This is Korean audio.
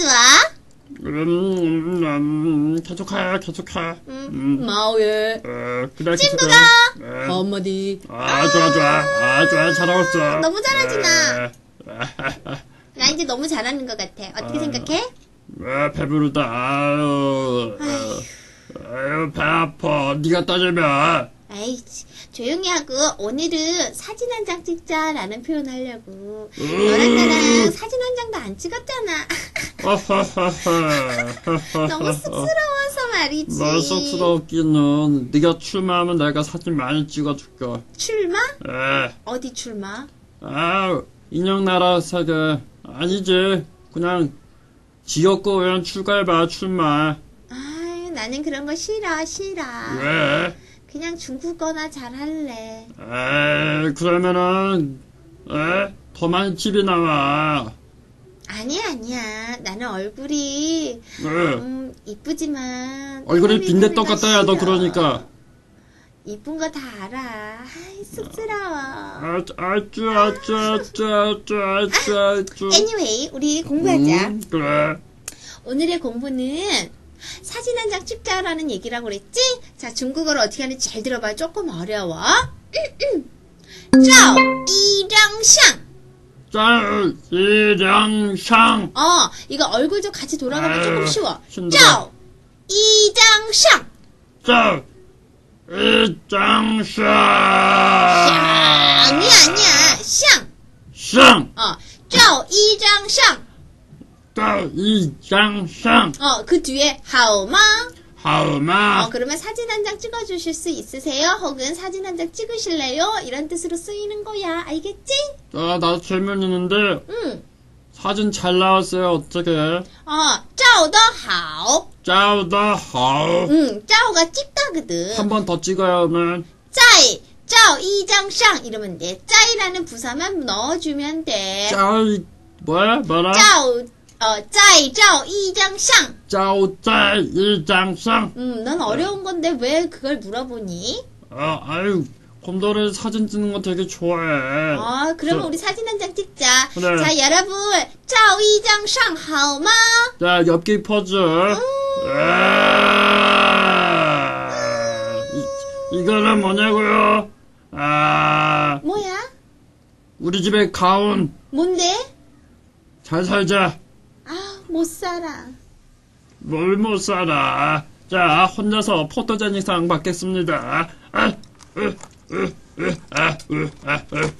좋아? 음, 음, 계속해, 계속해. 음, 마오예. 어, 그래, 친구가! 계속해. 네. 한마디. 아, 좋아, 좋아. 아, 좋아. 잘하고 있어. 너무 잘하지, 나. 에, 나 이제 너무 잘하는 것 같아. 어떻게 아. 생각해? 에, 배부르다. 아유, 어, 아유, 배 아파. 네가 따지면. 아이, 치, 조용히 하고 오늘은 사진 한 장 찍자라는 표현 하려고. 음. 너랑 나랑 사진 한 장도 안 찍었잖아. 너무 쑥스러워서 말이지. 뭘 쑥스럽기는 네가 출마하면 내가 사진 많이 찍어줄게. 출마? 에, 어디 출마? 아, 인형나라 세계 아니지. 그냥 지역구 의원 출가해봐 출마. 아, 나는 그런 거 싫어, 싫어. 왜? 그냥 중국어나 잘할래. 에, 그러면은 에, 더 많이 집이 나와. 아니야, 아니야. 나는 얼굴이 그래. 음, 이쁘지만 얼굴이 빈대떡 같아야 너 그러니까. 이쁜 거 다 알아. 아이, 쑥스러워. 아, 아쭈, 아쭈, 아쭈, 아쭈, 아쭈, 아쭈. anyway, 우리 공부하자. 음, 그래. 오늘의 공부는 사진 한 장 찍자라는 얘기라고 그랬지? 자, 중국어를 어떻게 하는지 잘 들어봐. 조금 어려워. 음, 음. 쪼! 이랑샹! 짤, 이장상. 어, 이거 얼굴 좀 같이 돌아가면 아, 조금 쉬워. 짤, 이장상. 짤, 이장상. 샹이 아니야, 샹. 샹. 어, 짤, 이장상. 짤, 이장상. 어, 그 뒤에 하오망. How 어, 그러면 사진 한 장 찍어주실 수 있으세요? 혹은 사진 한 장 찍으실래요? 이런 뜻으로 쓰이는 거야. 알겠지? 아, 나도 질문 있는데. 응. 사진 잘 나왔어요. 어떻게? 어, 짜오더 하오. 짜오더 하오. 응, 짜오가 찍다거든. 한 번 더 찍어요, 그러면. 짜이. 짜오 이장샹 이러면 돼. 짜이라는 부사만 넣어주면 돼. 짜이 뭐야? 뭐라? 짜오 어, 짜이, 짜오, 이장상. 짜오, 짜이, 이장상. 음, 난 어려운 건데 왜 그걸 물어보니? 아, 아유, 곰돌이 사진 찍는 거 되게 좋아해. 아, 그러면 저, 우리 사진 한 장 찍자. 그래. 자, 여러분, 짜오, 이장상, 하오마? 자, 엽기 퍼즐. 음. 이, 이거는 뭐냐고요? 아. 뭐야? 우리 집에 가온. 뭔데? 잘 살자. 아, 못 살아. 뭘 못 살아. 자, 혼자서 포토제닉상 받겠습니다. 아, 으, 으, 으, 아, 으, 아, 으, 으, 으, 으.